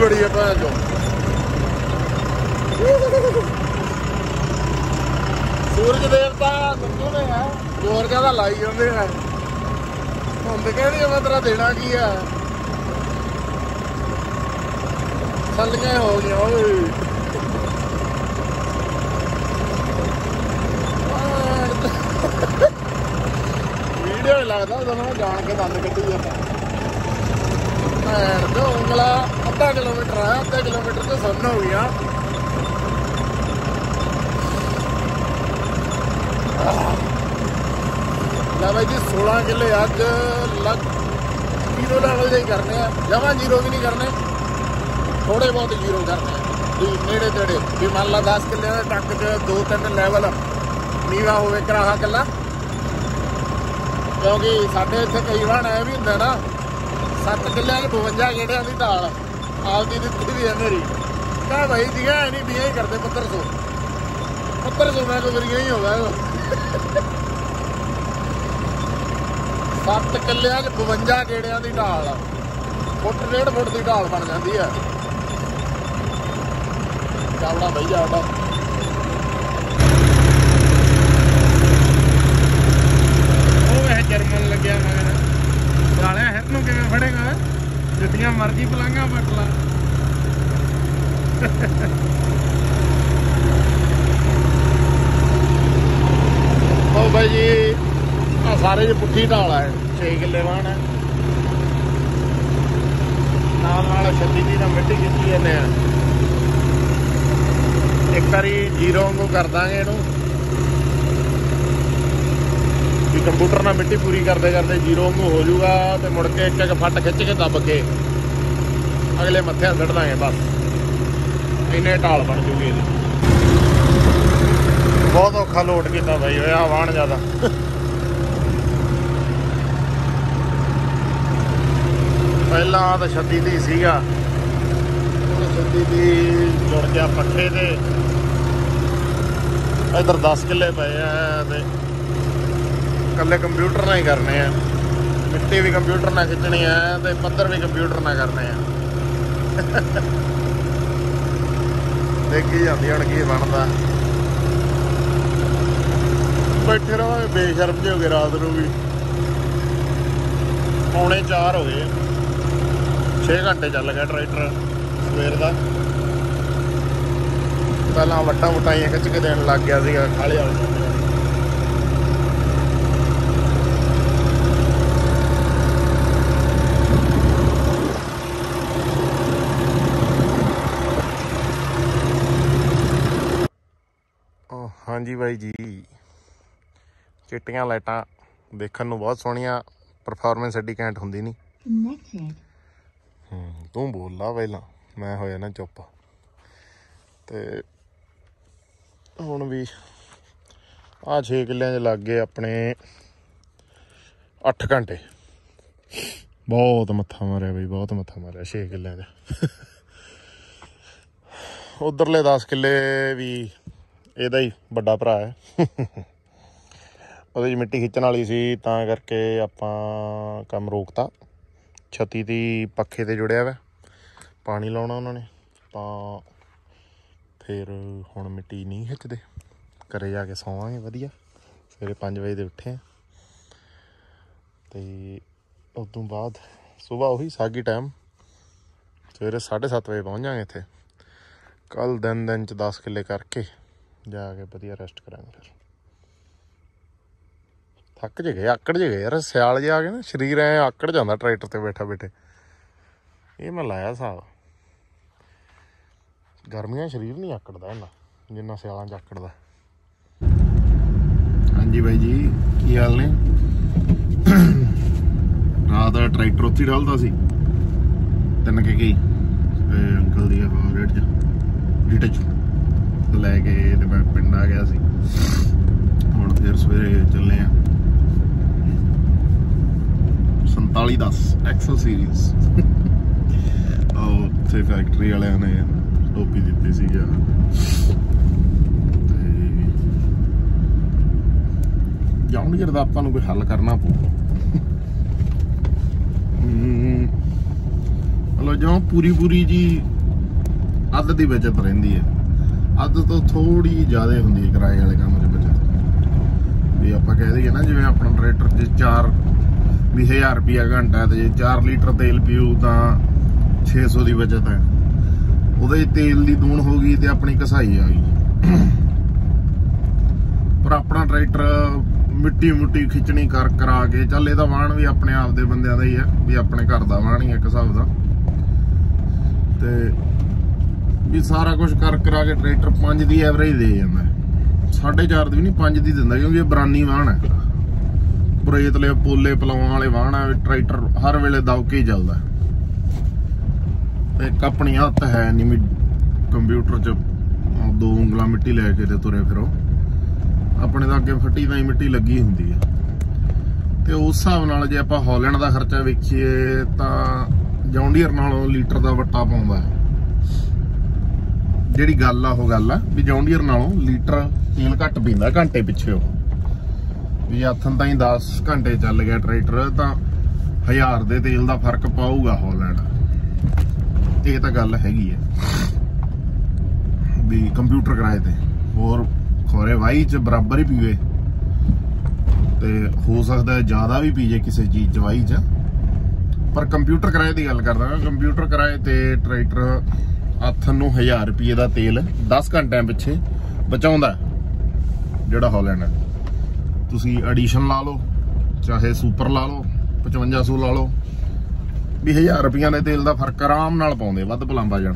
ਬੜੀ ਹੈ ਭਾਂ ਜੋ ਸੂਰਜ ਦੇਵਤਾ ਨੰਦੂ ਨੇ ਹੈ, ਜੋਰ ਜ਼ਿਆਦਾ ਲਾਈ ਜਾਂਦੇ ਆ। ਹੁਣ ਤੇ ਕਹਿੰਦੇ ਮੈਂ ਤੇਰਾ ਦੇਣਾ ਕੀ ਆ। ਛੱਲੀਆਂ ਹੋ ਗਈਆਂ, ਓਏ। ਵੀਡੀਓ ਲੱਗਦਾ ਜਦੋਂ ਜਾਣ ਕੇ ਦੰਦ ਕੱਢੀ ਜਾਂਦਾ। ਭੈਣ ਉਂਗਲਾ ਅੱਧਾ ਕਿਲੋਮੀਟਰ ਆ, ਅੱਧਾ ਕਿਲੋਮੀਟਰ ਤੋਂ ਸੁੰਨ ਹੋ ਗਿਆ ਲੈ ਬਾਈ ਜੀ 16 ਕਿੱਲੇ ਅੱਜ ਲੱਗ ਜ਼ੀਰੋ ਲੈਵਲ ਦੇ ਹੀ ਕਰਨੇ ਆ। ਜਮਾ ਜ਼ੀਰੋ ਵੀ ਨਹੀਂ ਕਰਨੇ। ਥੋੜੇ ਬਹੁਤ ਜ਼ੀਰੋ ਕਰਨੇ ਵੀ ਨੇੜੇ ਤੇੜੇ, ਵੀ ਮੰਨ ਲਾ 10 ਕਿੱਲੇ ਦੇ ਟੱਕ 'ਚ ਦੋ ਤਿੰਨ ਲੈਵਲ ਨੀਵਾ ਹੋਵੇ ਕਰਾਹਾ ਕੱਲਾ। ਕਿਉਂਕਿ ਸਾਡੇ ਇੱਥੇ ਕਈ ਵਾਰ ਐ ਵੀ ਹੁੰਦਾ ਨਾ ਸੱਤ ਕਿੱਲਿਆਂ 'ਚ 52 ਗੇੜਿਆਂ ਦੀ ਢਾਲ ਆਪਦੀ ਦਿੱਤੀ ਵੀ ਹੈ ਮੇਰੀ। ਕਹ ਭਾਈ ਦੀਆ ਨਹੀਂ ਵੀਆਂ ਹੀ ਕਰਦੇ 1500 1500 ਮੈਂ ਕੋਈ ਵਰੀਆਂ ਹੀ ਹੋਗਾ 7 ਕਿੱਲਿਆਂ 'ਚ 52 ਗੇੜਿਆਂ ਦੀ ਢਾਲ ਫੁੱਟ, ਡੇਢ ਫੁੱਟ ਦੀ ਢਾਲ ਬਣ ਜਾਂਦੀ ਹੈ ਚਾਵੜਾ ਬਈ ਜਾਵੜਾ ਉਹ ਵੇ ਜਰਮਨ ਲੱਗਿਆ ਮਗਰ ਸਾਲਿਆ ਹਿਰ ਨੂੰ ਕਿਵੇਂ ਫੜੇਗਾ ਜਿੱਤੀਆਂ ਮਰਜ਼ੀ ਪਲਾਂਗਾ ਪੱਟ ਲਾ ਉਹ ਬਾਈ ਜੀ। ਆ ਸਾਰੇ ਜੀ ਪੁੱਠੀ ਢਾਲ ਆ 6 ਕਿੱਲੇ ਵਾਣ ਹੈ ਨਾਲ ਨਾਲ ਛੱਤੀ ਦੀ ਨਾ ਮਿੱਟੀ ਕੀਤੀ ਜਾਂਦੇ ਆ। ਇੱਕ ਵਾਰੀ ਜ਼ੀਰੋ ਵਾਂਗੂ ਕਰ ਦਾਂਗੇ ਇਹਨੂੰ। ਵੀ ਕੰਪਿਊਟਰ ਨਾਲ ਮਿੱਟੀ ਪੂਰੀ ਕਰਦੇ ਕਰਦੇ ਜ਼ੀਰੋ ਵਾਂਗੂ ਹੋ ਜਾਊਗਾ ਤੇ ਮੁੜ ਕੇ ਇੱਕ ਇੱਕ ਫੱਟ ਖਿੱਚ ਕੇ ਦੱਬ ਕੇ ਅਗਲੇ ਮੱਥੇ ਸੱਟ ਦਾਂਗੇ ਬਸ। ਇੰਨੇ ਢਾਲ ਬਣ ਜੂਗੀ ਇਹਦੀ। ਬਹੁਤ ਔਖਾ ਲੋਡ ਕੀਤਾ ਬਾਈ ਹੋਇਆ ਵਾਣ ਜ਼ਿਆਦਾ। ਪਹਿਲਾਂ ਤਾਂ 36 ਦੀ ਸੀਗਾ। ਹੁਣ 36 ਦੀ ਜੁੜ ਗਿਆ ਪੱਖੇ ਤੇ। ਇਧਰ 10 ਕਿੱਲੇ ਪਏ ਆ ਤੇ ਕੱਲੇ ਕੰਪਿਊਟਰ ਨਾਲ ਹੀ ਕਰਨੇ ਆ। ਮਿੱਟੀ ਵੀ ਕੰਪਿਊਟਰ ਨਾਲ ਖਿੱਚਣੀ ਆ ਤੇ ਪੱਧਰ ਵੀ ਕੰਪਿਊਟਰ ਨਾਲ ਕਰਨੇ ਆ। ਦੇਖੀ ਜਾਂਦੀ ਹੁਣ ਕੀ ਬਣਦਾ। ਬੈਠੇ ਰਹਾਂਗੇ ਬੇਸ਼ਰਮ ਜਿਹੇ ਹੋ ਗਏ ਰਾਤ ਨੂੰ ਵੀ। ਪੌਣੇ 4 ਹੋ ਗਏ। 6 ਘੰਟੇ ਚੱਲ ਗਿਆ ਟਰੈਕਟਰ ਸਵੇਰ ਦਾ। ਪਹਿਲਾਂ ਵੱਟਾਂ ਵਟਾਈਆਂ ਖਿੱਚ ਕੇ ਦੇਣ ਲੱਗ ਗਿਆ ਸੀਗਾ, ਖਾਲੇ ਵਾਲੇ ਹਾਂਜੀ ਬਾਈ ਜੀ। ਚਿੱਟੀਆਂ ਲਾਈਟਾਂ ਦੇਖਣ ਨੂੰ ਬਹੁਤ ਸੋਹਣੀਆਂ ਪਰਫਾਰਮੈਂਸ ਐਡੀ ਘੈਂਟ ਹੁੰਦੀ ਨਹੀਂ. ਹੂੰ, ਤੂੰ ਬੋਲ ਲਾ ਪਹਿਲਾਂ ਮੈਂ ਹੋਇਆ ਨਾ ਚੁੱਪ। ਤੇ ਹੁਣ ਵੀ ਆ 6 ਕਿੱਲਿਆਂ 'ਚ ਲੱਗ ਗਏ ਆਪਣੇ 8 ਘੰਟੇ। ਬਹੁਤ ਮੱਥਾ ਮਾਰਿਆ ਬਈ ਬਹੁਤ ਮੱਥਾ ਮਾਰਿਆ 6 ਕਿੱਲਿਆਂ 'ਚ। ਉਧਰਲੇ 10 ਕਿੱਲੇ ਵੀ ਇਹਦਾ ਹੀ ਵੱਡਾ ਭਰਾ ਹੈ। ਉਹਦੇ 'ਚ ਮਿੱਟੀ ਖਿੱਚਣ ਵਾਲੀ ਸੀ, ਤਾਂ ਕਰਕੇ ਆਪਾਂ ਕੰਮ ਰੋਕਤਾ। ਛਤੀ ਦੀ ਪੱਖੇ ਤੇ ਜੁੜਿਆ ਵਾ। ਪਾਣੀ ਲਾਉਣਾ ਉਹਨਾਂ ਨੇ, ਤਾਂ ਫਿਰ ਹੁਣ ਮਿੱਟੀ ਨਹੀਂ ਖਿੱਚਦੇ। ਘਰੇ ਜਾ ਕੇ ਸੌਵਾਂਗੇ, ਵਧੀਆ। ਸਵੇਰੇ 5 ਵਜੇ ਦੇ ਉੱਠੇ ਆ। ਤੇ ਉਸ ਤੋਂ ਬਾਅਦ ਸਵੇਰ ਉਹੀ ਸਾਗੀ ਟਾਈਮ ਸਵੇਰੇ 7:30 ਵਜੇ ਪਹੁੰਚ ਜਾਾਂਗੇ ਇੱਥੇ। ਕੱਲ ਦਿਨ ਦਿਨ ਚ 10 ਕਿੱਲੇ ਕਰਕੇ ਜਾ ਕੇ ਵਧੀਆ ਰੈਸਟ ਕਰਾਂਗੇ ਫਿਰ। ਥੱਕ ਜੇ ਗਏ, ਆਕੜ ਜੇ ਗਏ। ਯਾਰ, ਸਿਆਲ ਜੇ ਆ ਗਏ ਨਾ, ਸਰੀਰ ਐ ਆਕੜ ਜਾਂਦਾ ਟਰੈਕਟਰ ਤੇ ਬੈਠਾ ਬੈਠੇ। ਇਹ ਮੈਂ ਲਾਇਆ ਹਿਸਾਬ ਗਰਮੀਆਂ ਸਰੀਰ ਨਹੀਂ ਆਕੜਦਾ ਇੰਨਾ, ਜਿੰਨਾ ਸਿਆਲਾਂ 'ਚ ਆਕੜਦਾ। ਹਾਂਜੀ ਬਾਈ ਜੀ, ਕੀ ਹਾਲ ਨੇ? ਰਾਤ ਦਾ ਟਰੈਕਟਰ ਉੱਥੇ ਹੀ ਡਾਲਦਾ ਸੀ। ਤਿੰਨ ਕੇ ਗਈ ਅੰਕਲ ਦੀ ਆ ਰੇਟ ਚ ਡੀਟੇ ਚ ਲੈ ਕੇ ਤੇ ਮੈਂ ਪਿੰਡ ਆ ਗਿਆ ਸੀ। ਹੁਣ ਫਿਰ ਸਵੇਰੇ ਚੱਲੇ ਆ। 4710 ਐਕਸਲ ਸੀਰੀਜ਼ ਉਹ ਉੱਥੇ ਫੈਕਟਰੀ ਵਾਲਿਆਂ ਨੇ ਟੋਪੀ ਦਿੱਤੀ ਸੀ ਜਾਂ ਜਾਉਂਡੀਅਰ ਦਾ ਆਪਾਂ ਨੂੰ ਕੋਈ ਹੱਲ ਕਰਨਾ ਪਊ ਹਮ, ਮਤਲਬ ਜਿਉਂ ਪੂਰੀ ਪੂਰੀ ਜੀ ਅੱਧ ਦੀ ਬਚਤ ਰਹਿੰਦੀ ਹੈ ਅੱਧ ਤੋਂ ਥੋੜੀ ਜ਼ਿਆਦਾ ਹੁੰਦੀ ਹੈ ਕਿਰਾਏ ਵਾਲੇ ਕੰਮ ਦੇ ਬਚਤ ਵੀ ਆਪਾਂ ਕਹਿ ਦਈਏ ਨਾ ਜਿਵੇਂ ਆਪਣਾ ਟਰੈਕਟਰ ਜੇ 4 ਵੀ 1000 ਰੁਪਿਆ ਘੰਟਾ ਤੇ ਜੇ 4 ਲੀਟਰ ਤੇਲ ਪੀਊ ਤਾਂ 600 ਦੀ ਬਚਤ ਹੈ। ਉਹਦੇ ਤੇਲ ਦੀ ਦੂਣ ਹੋ ਗਈ ਤੇ ਆਪਣੀ ਕਸਾਈ ਆ ਗਈ। ਪਰ ਆਪਣਾ ਟਰੈਕਟਰ ਮਿੱਟੀ ਮੁੱਟੀ ਖਿੱਚਣੀ ਕਰ, ਕਰਾ ਕੇ ਚੱਲ ਇਹਦਾ ਵਾਹਣ ਵੀ ਆਪਣੇ ਆਪ ਦੇ ਬੰਦਿਆਂ ਦਾ ਹੀ ਆ ਵੀ ਆਪਣੇ ਘਰ ਦਾ ਵਾਹਣ ਹੀ ਇੱਕ ਹਿਸਾਬ ਦਾ। ਤੇ ਵੀ ਸਾਰਾ ਕੁਝ ਕਰ, ਕਰਾ ਕੇ ਟਰੈਕਟਰ 5 ਦੀ ਐਵਰੇਜ ਦੇ ਜਾਂਦਾ 4.5 ਦੀ ਵੀ ਨਹੀਂ 5 ਦੀ ਦਿੰਦਾ, ਕਿਉਂਕਿ ਇਹ ਬਰਾਨੀ ਵਾਹਣ ਹੈ। ਪ੍ਰੇਤਲੇ ਪੋਲੇ ਪਲਾਉਣ ਵਾਲੇ ਵਾਹਣ ਆ, ਟਰੈਕਟਰ ਹਰ ਵੇਲੇ ਦਬ ਹੀ ਚੱਲਦਾ। ਤੇ ਆਪਣੀ ਹੱਥ ਹੈ ਨਹੀਂ ਕੰਪਿਊਟਰ 'ਚ ਦੋ ਉਂਗਲਾਂ ਮਿੱਟੀ ਲੈ ਕੇ ਤੇ ਤੁਰੇ ਫਿਰੋ। ਆਪਣੇ ਤਾਂ ਅੱਗੇ ਫੱਟੀ ਤਾਂ ਹੀ ਮਿੱਟੀ ਲੱਗੀ ਹੁੰਦੀ ਹੈ ਤੇ ਉਸ ਹਿਸਾਬ ਨਾਲ ਜੇ ਆਪਾਂ ਹਾਲੈਂਡ ਦਾ ਖਰਚਾ ਵੇਖੀਏ, ਤਾਂ ਜੌਂਡੀਅਰ ਨਾਲੋਂ ਲੀਟਰ ਦਾ ਵੱਟਾ ਪਾਉਂਦਾ ਹੈ। ਜਿਹੜੀ ਗੱਲ ਆ, ਉਹ ਗੱਲ ਆ ਵੀ ਜੌਂਡੀਅਰ ਨਾਲੋਂ ਲੀਟਰ ਤੇਲ ਘੱਟ ਪੀਂਦਾ, ਘੰਟੇ ਪਿੱਛੇ ਉਹ। ਵੀ ਹੱਥਨ ਹੀ 10 ਘੰਟੇ ਚੱਲ ਗਿਆ ਟਰੈਕਟਰ, ਤਾਂ 1000 ਦੇ ਤੇਲ ਦਾ ਫ਼ਰਕ ਪਾਊਗਾ ਹਾਲੈਂਡ। ਇਹ ਤਾਂ ਗੱਲ ਹੈਗੀ ਹੈ। ਵੀ ਕੰਪਿਊਟਰ ਕਿਰਾਏ ਤੇ। ਹੋਰ ਖੋਰੇ ਵਾਈ ਚ ਬਰਾਬਰ ਹੀ ਪੀਵੇ। ਤੇ ਹੋ ਸਕਦਾ ਹੈ ਜ਼ਿਆਦਾ ਵੀ ਪੀ ਕਿਸੇ ਚੀਜ਼ ਚ ਵਾਈ ਚ। ਪਰ ਕੰਪਿਊਟਰ ਕਿਰਾਏ ਦੀ ਗੱਲ ਕਰਦਾ ਕੰਪਿਊਟਰ ਕਿਰਾਏ ਤੇ ਟਰੈਕਟਰ ਆਥਨ ਨੂੰ 1000 ਰੁਪਏ ਦਾ ਤੇਲ 10 ਘੰਟਿਆਂ ਪਿੱਛੇ ਬਚਾਉਂਦਾ ਜਿਹੜਾ ਹਾਲੈਂਡ ਹੈ। ਤੁਸੀਂ ਐਡੀਸ਼ਨ ਲਾ ਲਓ, ਚਾਹੇ ਸੁਪਰ ਲਾ ਲਓ 5500 ਲਾ ਲਓ, ਵੀ 1000 ਰੁਪਈਆ ਦੇ ਤੇਲ ਦਾ ਫ਼ਰਕ ਆਰਾਮ ਨਾਲ ਪਾਉਂਦੇ ਵੱਧ ਪਲਾਂਬਾ ਜਾਣ।